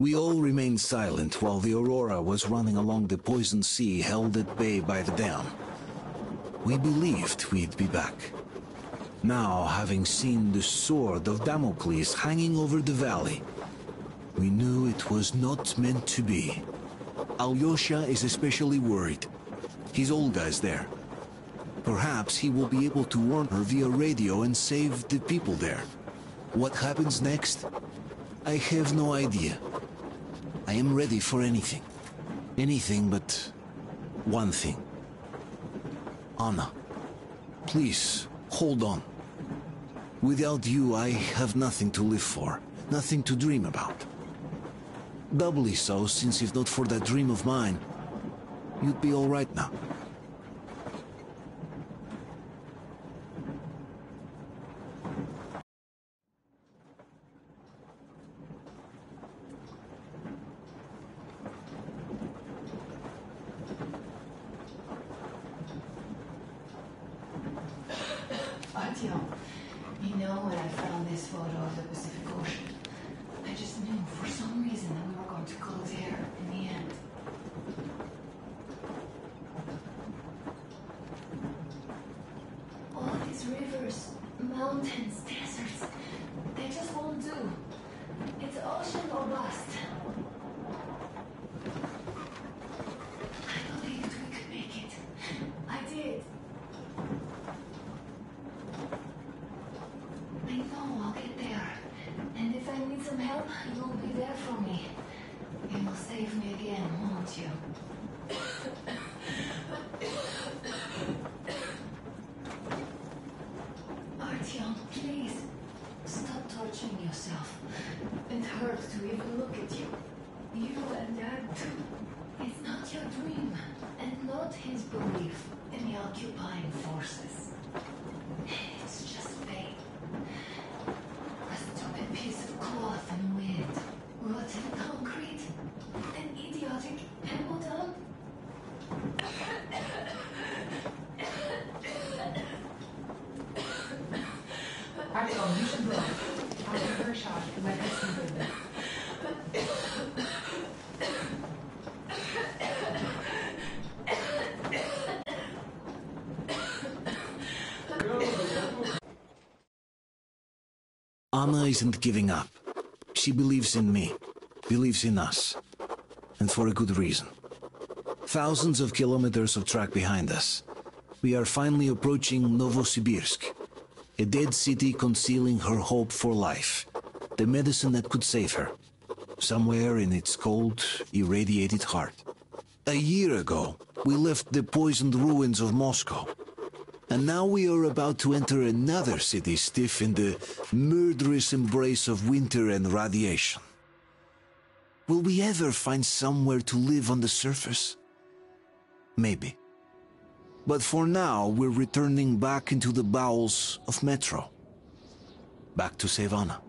We all remained silent while the Aurora was running along the poisoned sea held at bay by the dam. We believed we'd be back. Now, having seen the sword of Damocles hanging over the valley, we knew it was not meant to be. Alyosha is especially worried. His Olga is there. Perhaps he will be able to warn her via radio and save the people there. What happens next? I have no idea. I am ready for anything. Anything but one thing. Anna, please, hold on. Without you, I have nothing to live for, nothing to dream about. Doubly so, since if not for that dream of mine, you'd be alright now. Artyom, you know when I found this photo of the Pacific Ocean, I just knew for some reason that we were going to go there in the end. All these rivers, mountains, deserts, they just won't do. It's ocean or bust. I believed we could make it. I did. I know I'll get there. And if I need some help, you'll be there for me. You will save me again, won't you? Artyom, please. Stop torturing yourself. It hurts to even look at you. You and Dad too. Your dream, and not his belief in the occupying forces. It's just fate. A stupid piece of cloth and wind. Rotten concrete. An idiotic Hamilton. Artyom, you should go. I'll give her a shot. It might have some good. Anna isn't giving up. She believes in me, believes in us, and for a good reason. Thousands of kilometers of track behind us. We are finally approaching Novosibirsk, a dead city concealing her hope for life, the medicine that could save her, somewhere in its cold, irradiated heart. A year ago, we left the poisoned ruins of Moscow. And now we are about to enter another city stiff in the murderous embrace of winter and radiation. Will we ever find somewhere to live on the surface? Maybe. But for now, we're returning back into the bowels of Metro. Back to Savannah.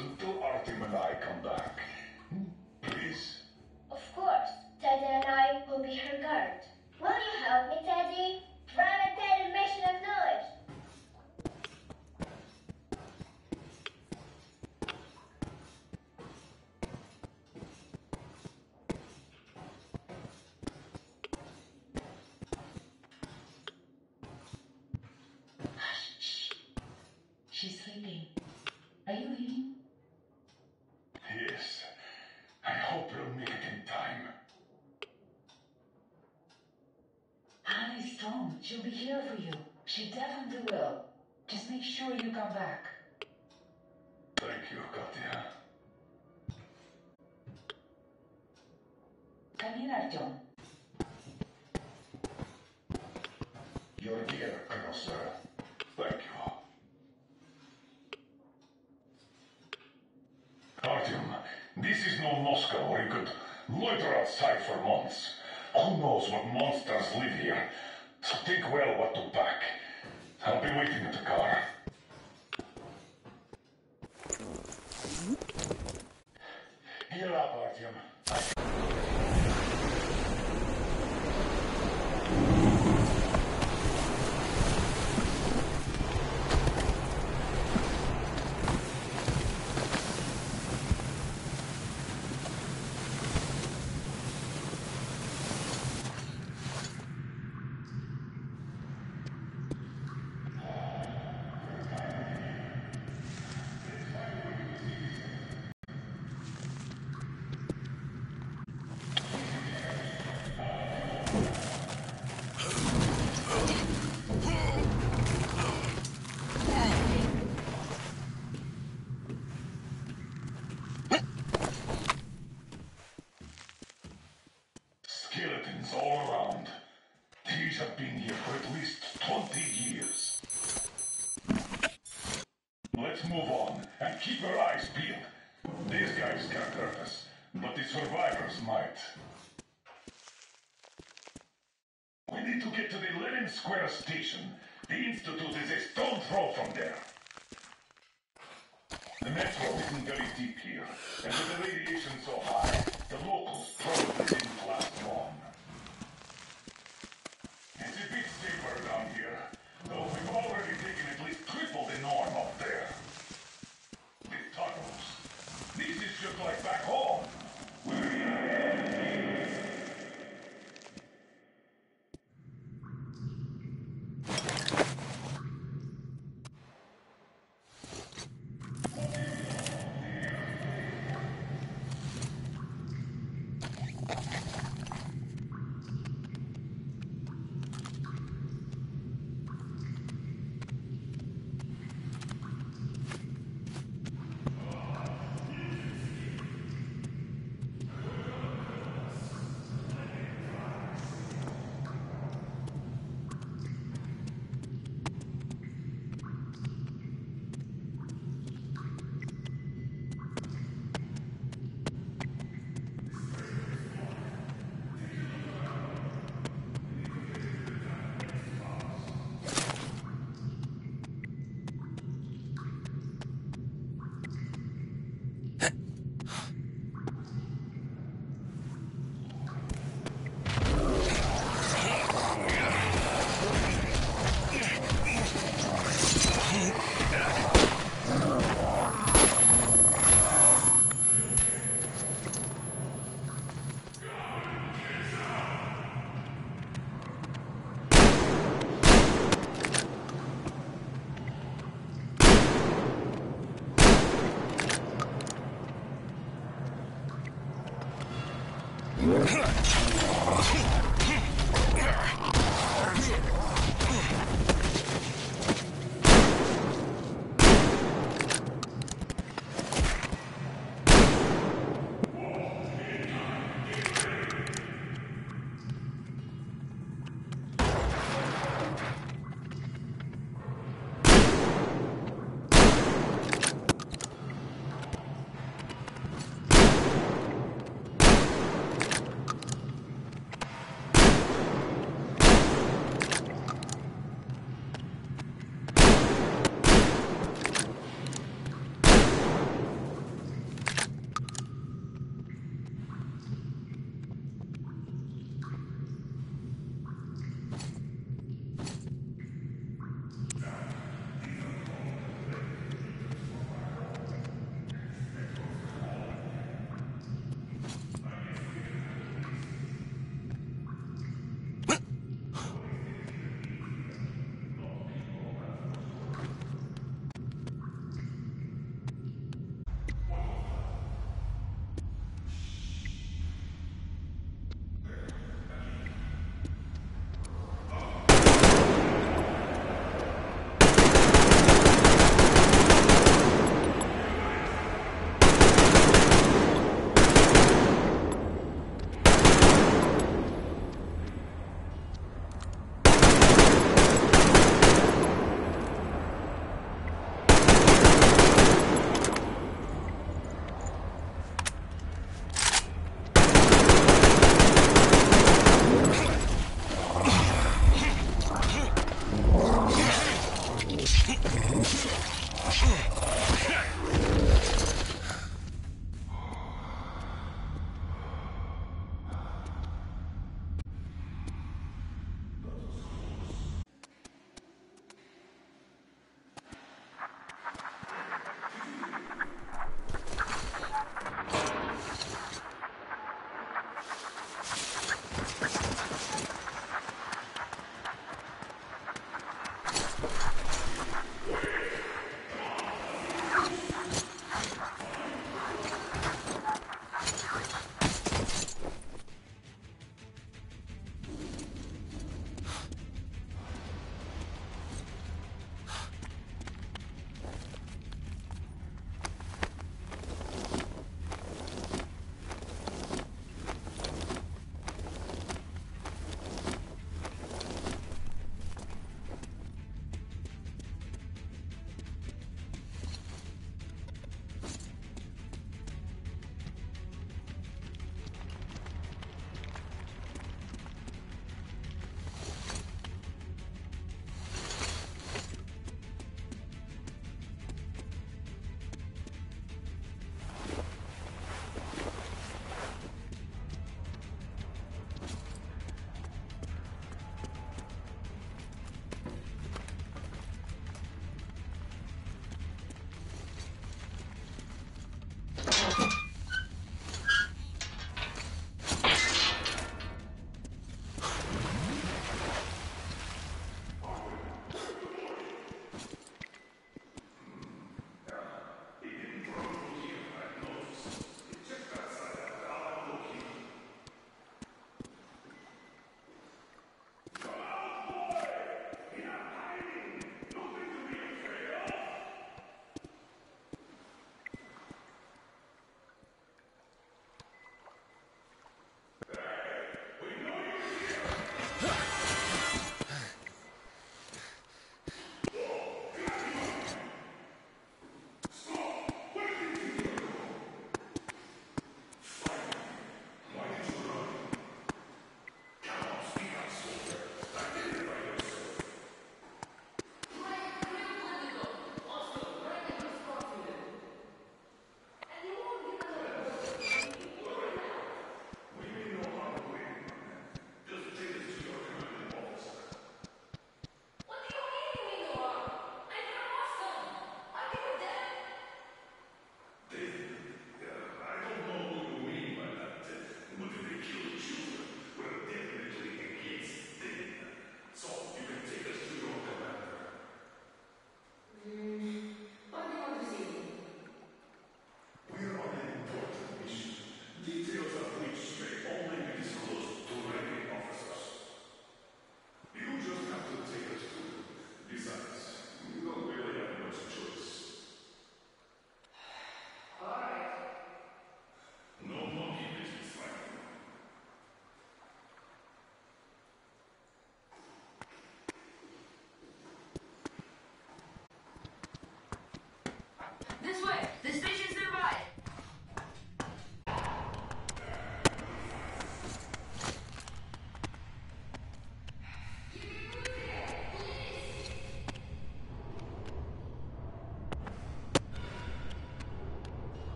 until Artyom and I come back. Hmm, please? Of course. Teddy and I will be her guard. Will you help me, Teddy? Run a Teddy mission acknowledged! She's sleeping. Are you here? She'll be here for you. She definitely will. Just make sure you come back. Thank you, Katya. Come in, Artyom. Your dear Colonel Sir. Thank you. Artyom, this is no Moscow where you could loiter outside for months. Who knows what monsters live here? So think well what to pack. I'll be waiting at the car. Heal up, Artyom. Skeletons all around. These have been here for at least 20 years. Let's move on and keep your eyes peeled. These guys can't hurt us, but the survivors might. We need to get to the Lenin Square station. The Institute is a stone throw from there. The metro isn't very deep here, and with the radiation so high, the locals probably didn't last long. It's a bit safer down here, though we've already taken at least triple the norm up there. The tunnels. This is just like back home.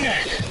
Nick.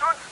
uns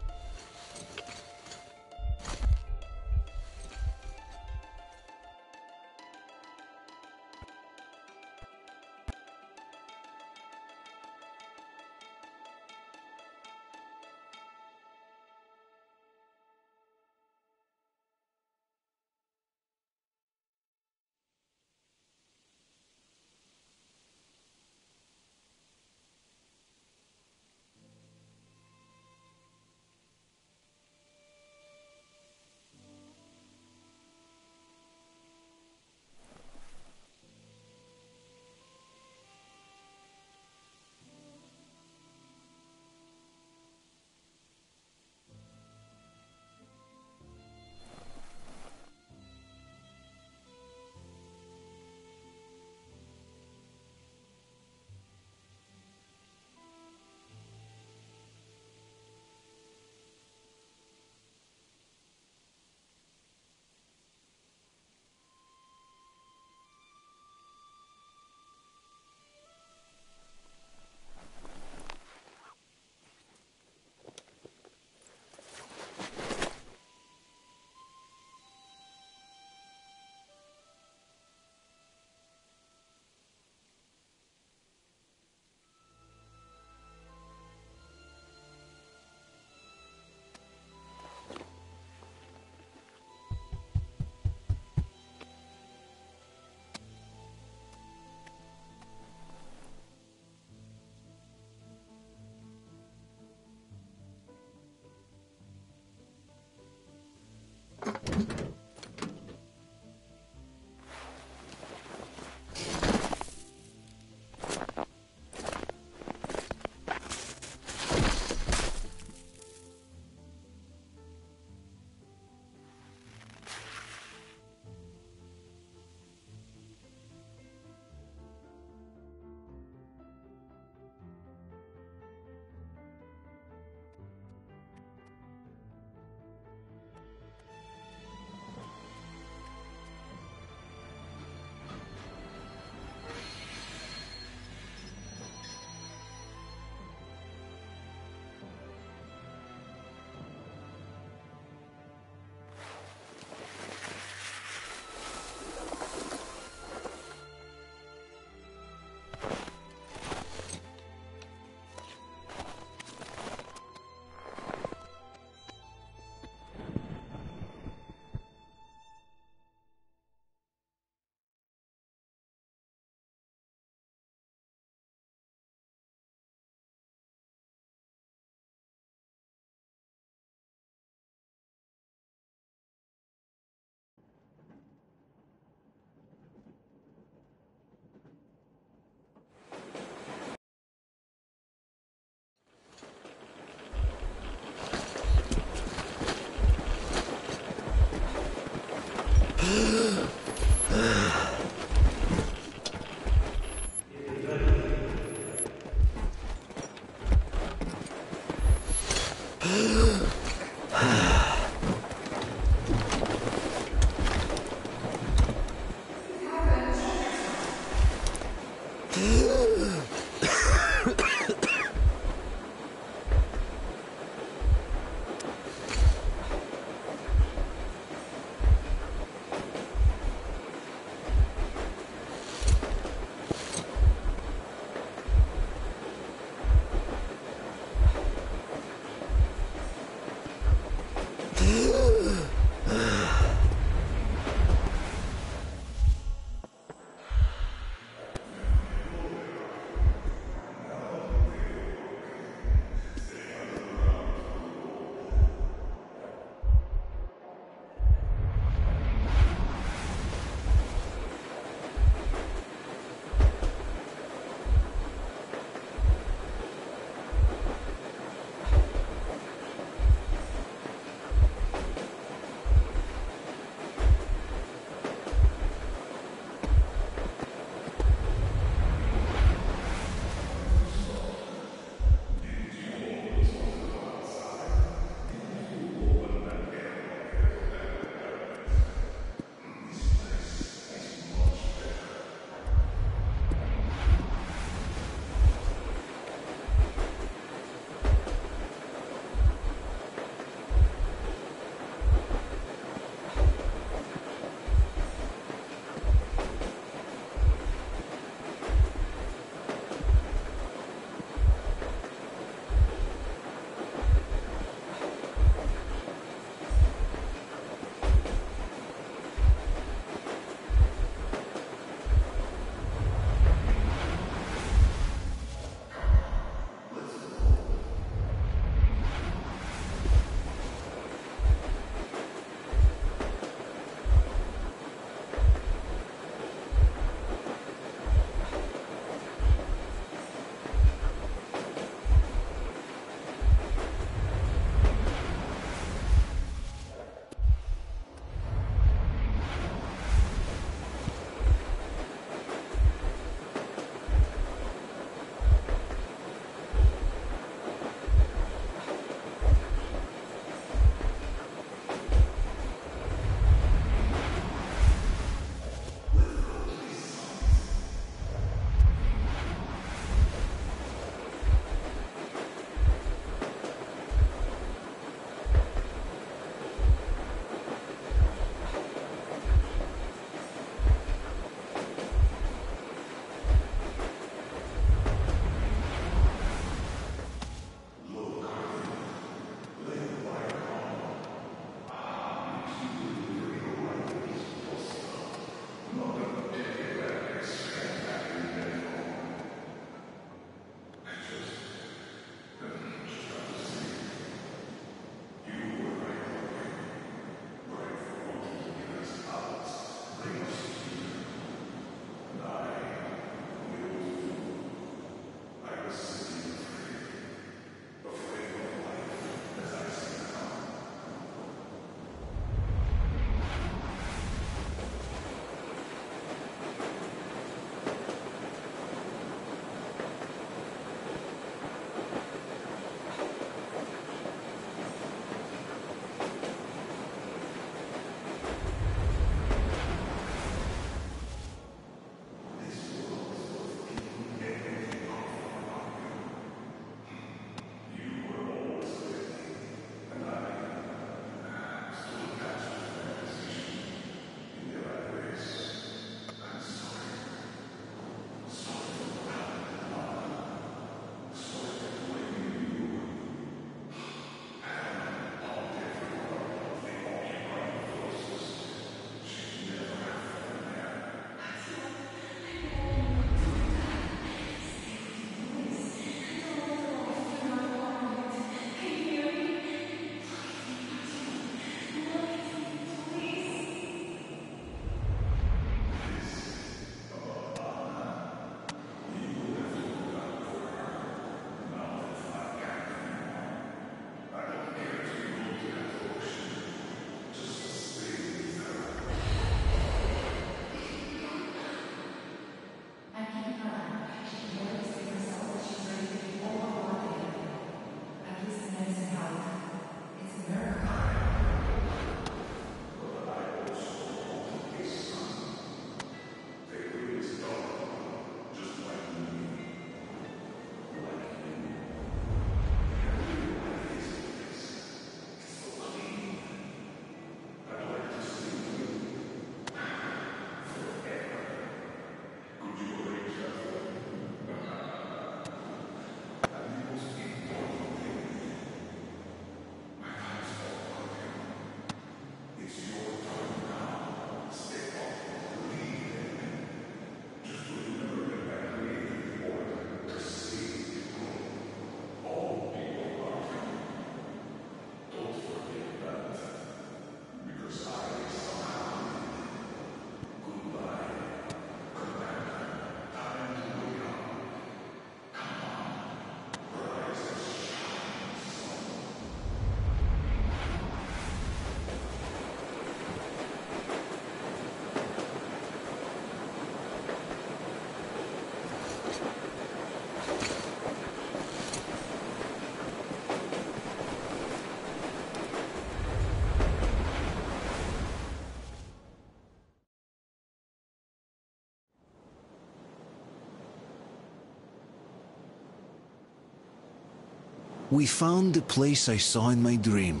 We found the place I saw in my dream.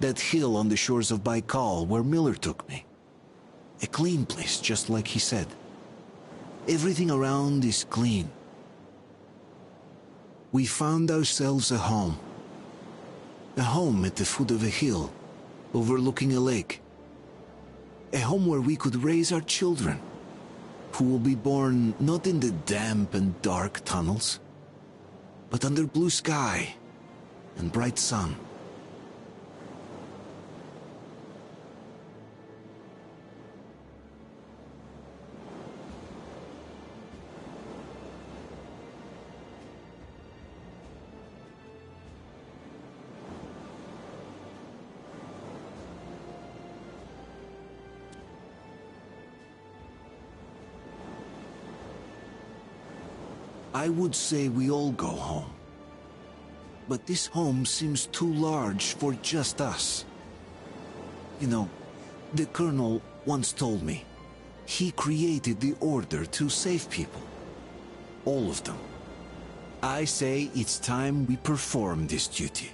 That hill on the shores of Baikal where Miller took me. A clean place, just like he said. Everything around is clean. We found ourselves a home. A home at the foot of a hill, overlooking a lake. A home where we could raise our children, who will be born not in the damp and dark tunnels, but under blue sky and bright sun. I would say we all go home. But this home seems too large for just us. You know, the Colonel once told me he created the Order to save people. All of them. I say it's time we perform this duty.